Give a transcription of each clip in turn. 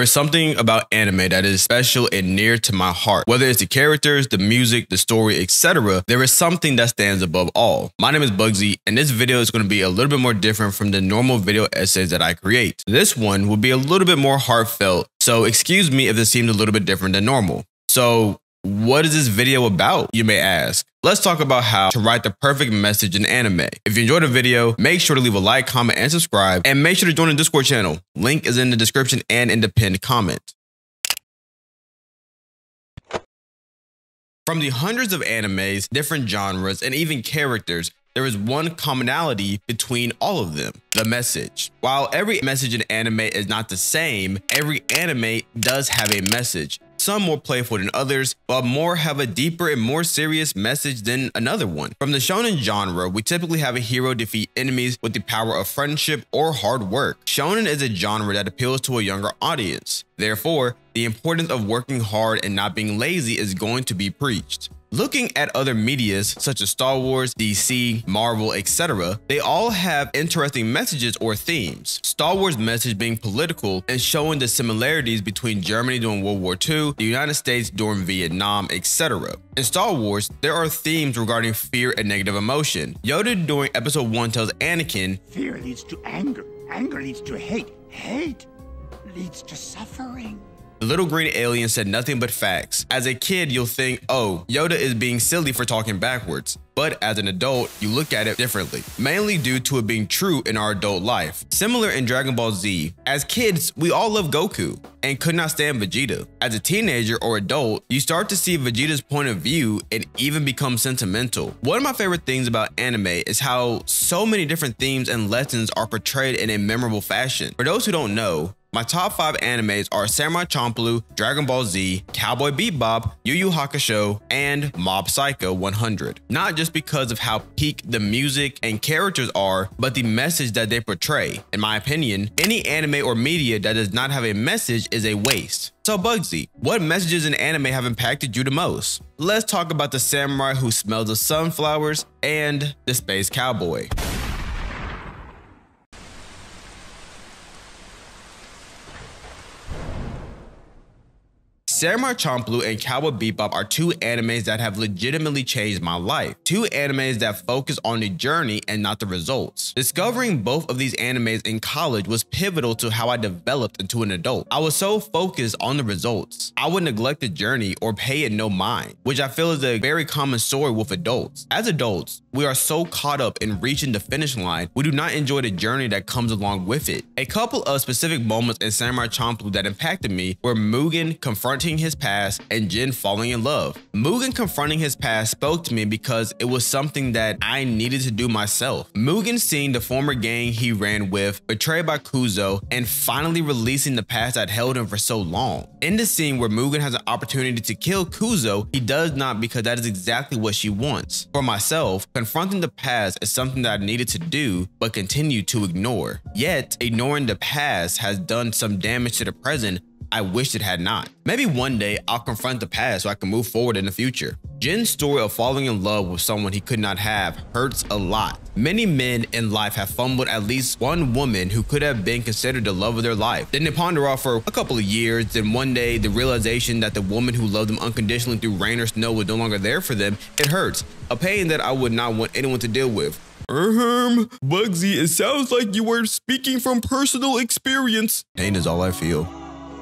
There is something about anime that is special and near to my heart. Whether it's the characters, the music, the story, etc., there is something that stands above all. My name is Bugzey, and this video is going to be a little bit more different from the normal video essays that I create. This one will be a little bit more heartfelt, so excuse me if this seemed a little bit different than normal. So, what is this video about, you may ask? Let's talk about how to write the perfect message in anime. If you enjoyed the video, make sure to leave a like, comment, and subscribe, and make sure to join the Discord channel. Link is in the description and in the pinned comment. From the hundreds of animes, different genres, and even characters, there is one commonality between all of them the message. While every message in anime is not the same, every anime does have a message some more playful than others, but more have a deeper and more serious message than another one. From the shonen genre, we typically have a hero defeat enemies with the power of friendship or hard work. Shonen is a genre that appeals to a younger audience. Therefore, the importance of working hard and not being lazy is going to be preached. Looking at other medias such as Star Wars, DC, Marvel, etc., they all have interesting messages or themes. Star Wars' message being political and showing the similarities between Germany during World War II, the United States during Vietnam, etc. In Star Wars, there are themes regarding fear and negative emotion. Yoda during Episode 1 tells Anakin, Fear leads to anger, anger leads to hate, hate leads to suffering. The little green alien said nothing but facts. As a kid, you'll think, oh, Yoda is being silly for talking backwards. But as an adult, you look at it differently, mainly due to it being true in our adult life. Similar in Dragon Ball Z, as kids, we all love Goku and could not stand Vegeta. As a teenager or adult, you start to see Vegeta's point of view and even become sentimental. One of my favorite things about anime is how so many different themes and lessons are portrayed in a memorable fashion. For those who don't know, my top 5 animes are Samurai Champloo, Dragon Ball Z, Cowboy Bebop, Yu Yu Hakusho, and Mob Psycho 100. Not just because of how peak the music and characters are, but the message that they portray. In my opinion, any anime or media that does not have a message is a waste. So Bugzey, what messages in anime have impacted you the most? Let's talk about the samurai who smells the sunflowers and the space cowboy. Samurai Champloo and Cowboy Bebop are two animes that have legitimately changed my life. Two animes that focus on the journey and not the results. Discovering both of these animes in college was pivotal to how I developed into an adult. I was so focused on the results. I would neglect the journey or pay it no mind, which I feel is a very common story with adults. As adults, we are so caught up in reaching the finish line, we do not enjoy the journey that comes along with it. A couple of specific moments in Samurai Champloo that impacted me were Mugen confronting his past and Jin falling in love. Mugen confronting his past spoke to me because it was something that I needed to do myself. Mugen seeing the former gang he ran with betrayed by Kuzo and finally releasing the past that held him for so long. In the scene where Mugen has an opportunity to kill Kuzo, he does not because that is exactly what she wants. For myself, confronting the past is something that I needed to do but continue to ignore. Yet, ignoring the past has done some damage to the present I wish it had not. Maybe one day I'll confront the past so I can move forward in the future. Jin's story of falling in love with someone he could not have hurts a lot. Many men in life have fumbled at least one woman who could have been considered the love of their life. Then they ponder off for a couple of years, then one day the realization that the woman who loved them unconditionally through rain or snow was no longer there for them, it hurts. A pain that I would not want anyone to deal with. Ahem, Bugzey, it sounds like you were speaking from personal experience. Pain is all I feel.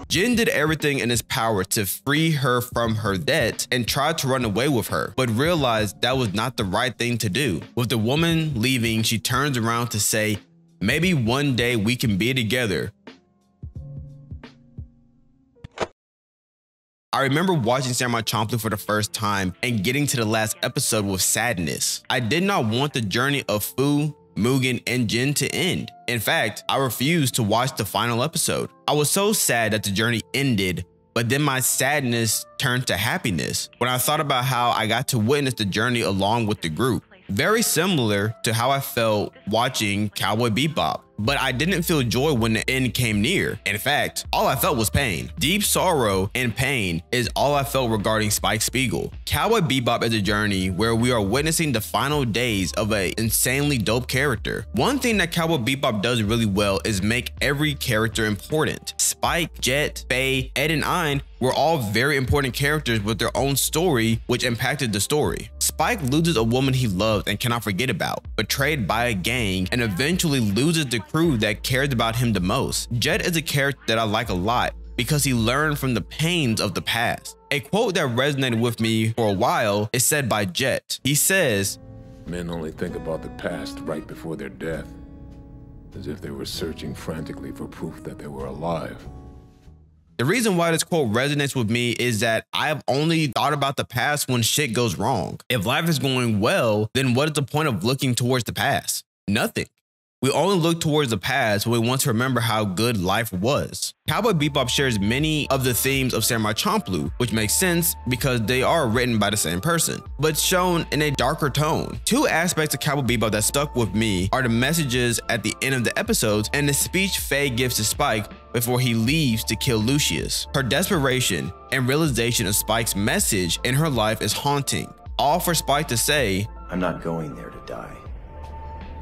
Jin did everything in his power to free her from her debt and tried to run away with her, but realized that was not the right thing to do. With the woman leaving, she turns around to say, maybe one day we can be together. I remember watching Samurai Champloo for the first time and getting to the last episode with sadness. I did not want the journey of Fu, Mugen, and Jin to end. In fact, I refused to watch the final episode. I was so sad that the journey ended, but then my sadness turned to happiness when I thought about how I got to witness the journey along with the group. Very similar to how I felt watching Cowboy Bebop. But I didn't feel joy when the end came near. In fact, all I felt was pain. Deep sorrow and pain is all I felt regarding Spike Spiegel. Cowboy Bebop is a journey where we are witnessing the final days of an insanely dope character. One thing that Cowboy Bebop does really well is make every character important. Spike, Jet, Faye, Ed, and Ein were all very important characters with their own story, which impacted the story. Spike loses a woman he loves and cannot forget about, betrayed by a gang, and eventually loses the crew that cares about him the most. Jet is a character that I like a lot because he learned from the pains of the past. A quote that resonated with me for a while is said by Jet. He says, Men only think about the past right before their death, as if they were searching frantically for proof that they were alive. The reason why this quote resonates with me is that I've only thought about the past when shit goes wrong. If life is going well, then what is the point of looking towards the past? Nothing. We only look towards the past when we want to remember how good life was. Cowboy Bebop shares many of the themes of Samurai Champloo, which makes sense because they are written by the same person, but shown in a darker tone. Two aspects of Cowboy Bebop that stuck with me are the messages at the end of the episodes and the speech Faye gives to Spike before he leaves to kill Vicious. Her desperation and realization of Spike's message in her life is haunting, all for Spike to say, I'm not going there to die.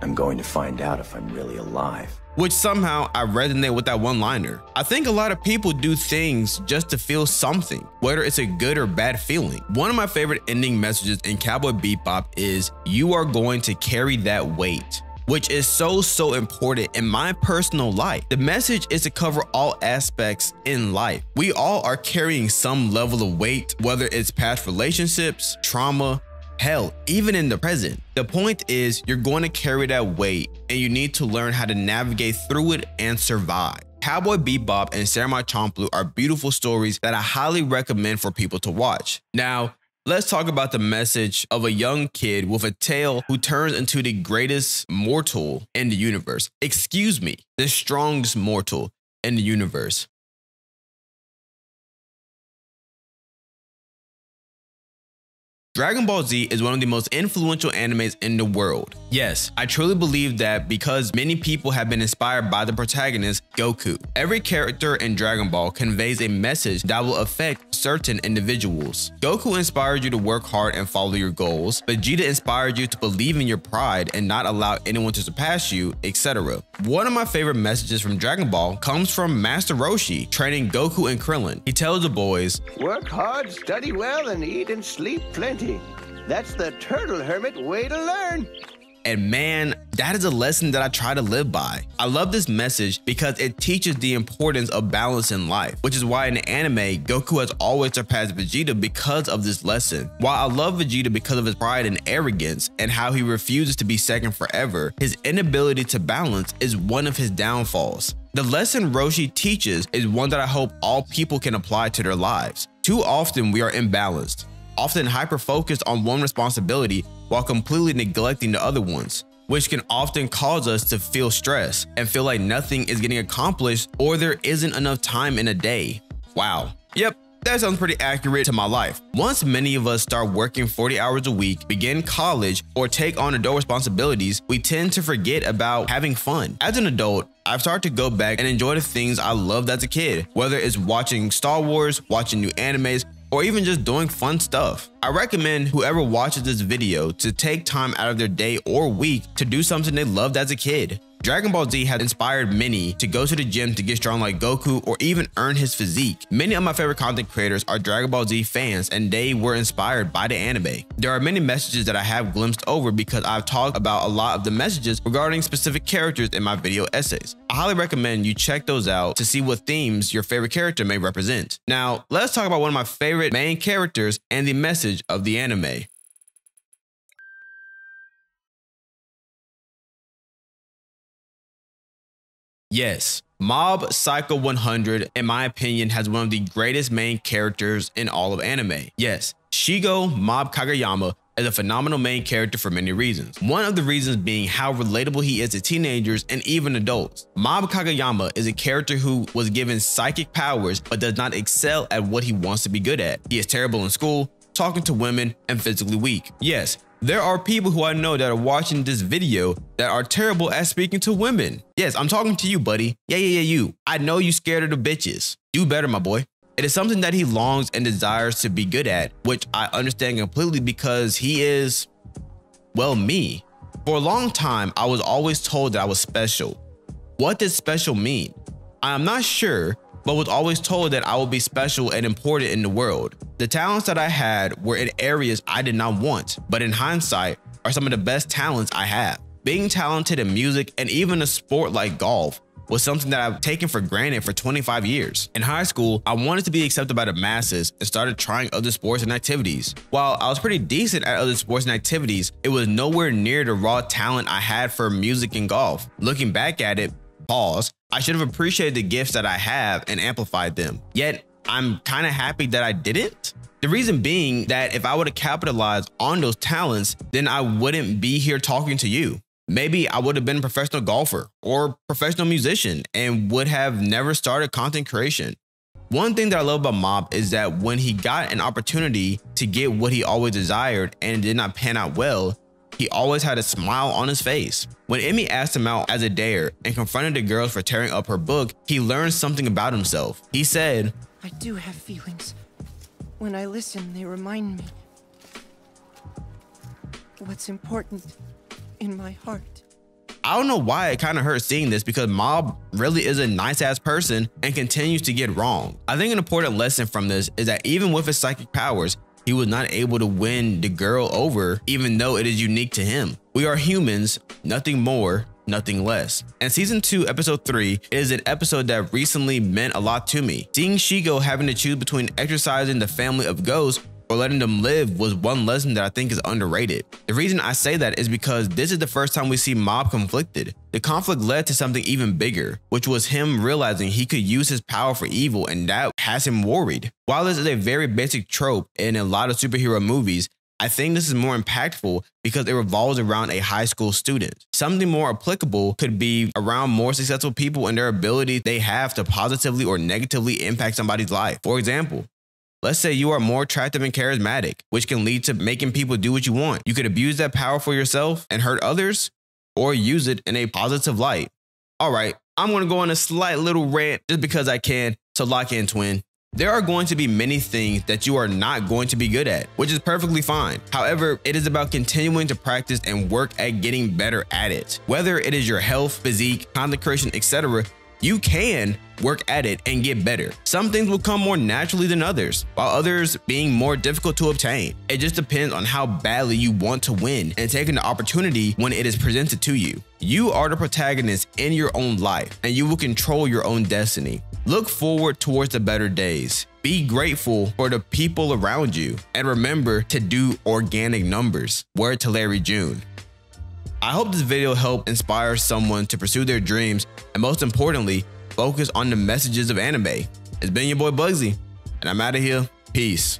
I'm going to find out if I'm really alive. which somehow I resonate with that one liner. I think a lot of people do things just to feel something, whether it's a good or bad feeling. One of my favorite ending messages in Cowboy Bebop is, You are going to carry that weight. Which is so, so important in my personal life. The message is to cover all aspects in life. We all are carrying some level of weight, whether it's past relationships, trauma, Hell, even in the present. The point is, you're going to carry that weight and you need to learn how to navigate through it and survive. Cowboy Bebop and Samurai Champloo are beautiful stories that I highly recommend for people to watch. Now, let's talk about the message of a young kid with a tail who turns into the greatest mortal in the universe. Excuse me, the strongest mortal in the universe. Dragon Ball Z is one of the most influential animes in the world. Yes, I truly believe that because many people have been inspired by the protagonist, Goku. Every character in Dragon Ball conveys a message that will affect certain individuals. Goku inspired you to work hard and follow your goals. Vegeta inspired you to believe in your pride and not allow anyone to surpass you, etc. One of my favorite messages from Dragon Ball comes from Master Roshi training Goku and Krillin. He tells the boys, Work hard, study well, and eat and sleep plenty. That's the turtle hermit way to learn. And man, that is a lesson that I try to live by. I love this message because it teaches the importance of balance in life, which is why in anime, Goku has always surpassed Vegeta because of this lesson. While I love Vegeta because of his pride and arrogance and how he refuses to be second forever, his inability to balance is one of his downfalls. The lesson Roshi teaches is one that I hope all people can apply to their lives. Too often we are imbalanced, often hyper focused on one responsibility while completely neglecting the other ones, which can often cause us to feel stress and feel like nothing is getting accomplished or there isn't enough time in a day. Wow. Yep, that sounds pretty accurate to my life. Once many of us start working 40 hours a week, begin college, or take on adult responsibilities, we tend to forget about having fun. As an adult, I've started to go back and enjoy the things I loved as a kid, whether it's watching Star Wars, watching new animes, or even just doing fun stuff. I recommend whoever watches this video to take time out of their day or week to do something they loved as a kid. Dragon Ball Z has inspired many to go to the gym to get strong like Goku or even earn his physique. Many of my favorite content creators are Dragon Ball Z fans and they were inspired by the anime. There are many messages that I have glimpsed over because I've talked about a lot of the messages regarding specific characters in my video essays. I highly recommend you check those out to see what themes your favorite character may represent. Now, let's talk about one of my favorite main characters and the message of the anime. Yes, Mob Psycho 100, in my opinion, has one of the greatest main characters in all of anime. Yes, Shigeo Mob Kageyama is a phenomenal main character for many reasons. One of the reasons being how relatable he is to teenagers and even adults. Mob Kageyama is a character who was given psychic powers but does not excel at what he wants to be good at. He is terrible in school, talking to women, and physically weak. Yes, There are people who I know that are watching this video that are terrible at speaking to women. Yes, I'm talking to you, buddy. Yeah, yeah, yeah, you. I know you scared of the bitches. Do better, my boy. It is something that he longs and desires to be good at, which I understand completely because he is, well, me. For a long time, I was always told that I was special. What does special mean? I am not sure, but was always told that I would be special and important in the world. The talents that I had were in areas I did not want, but in hindsight are some of the best talents I have. Being talented in music and even a sport like golf was something that I've taken for granted for 25 years. In high school, I wanted to be accepted by the masses and started trying other sports and activities. While I was pretty decent at other sports and activities, it was nowhere near the raw talent I had for music and golf. Looking back at it, pause, I should have appreciated the gifts that I have and amplified them. Yet, I'm kind of happy that I didn't. The reason being that if I would have capitalized on those talents, then I wouldn't be here talking to you. Maybe I would have been a professional golfer or professional musician and would have never started content creation. One thing that I love about Mob is that when he got an opportunity to get what he always desired and it did not pan out well, he always had a smile on his face. When Emmy asked him out as a dare and confronted the girls for tearing up her book, he learned something about himself. He said, I do have feelings. When I listen, they remind me what's important in my heart. I don't know why it kind of hurts seeing this because Mob really is a nice ass person and continues to get wrong. I think an important lesson from this is that even with his psychic powers, he was not able to win the girl over, even though it is unique to him. We are humans, nothing more, nothing less. And season 2, episode 3 is an episode that recently meant a lot to me. Seeing Shigeo having to choose between exorcising the family of ghosts or letting them live was one lesson that I think is underrated. The reason I say that is because this is the first time we see Mob conflicted. The conflict led to something even bigger, which was him realizing he could use his power for evil and that has him worried. While this is a very basic trope in a lot of superhero movies, I think this is more impactful because it revolves around a high school student. Something more applicable could be around more successful people and their ability they have to positively or negatively impact somebody's life. For example, Let's say you are more attractive and charismatic, which can lead to making people do what you want. You could abuse that power for yourself and hurt others, or use it in a positive light. All right, I'm gonna go on a slight little rant just because I can, so lock in, twin. There are going to be many things that you are not going to be good at, which is perfectly fine. However, it is about continuing to practice and work at getting better at it. Whether it is your health, physique, content creation, etc., you can work at it and get better. Some things will come more naturally than others, while others being more difficult to obtain. It just depends on how badly you want to win and taking the opportunity when it is presented to you. You are the protagonist in your own life, and you will control your own destiny. Look forward towards the better days. Be grateful for the people around you, and remember to do organic numbers. Word to Larry June. I hope this video helped inspire someone to pursue their dreams and most importantly, focus on the messages of anime. It's been your boy Bugzey, and I'm out of here. Peace.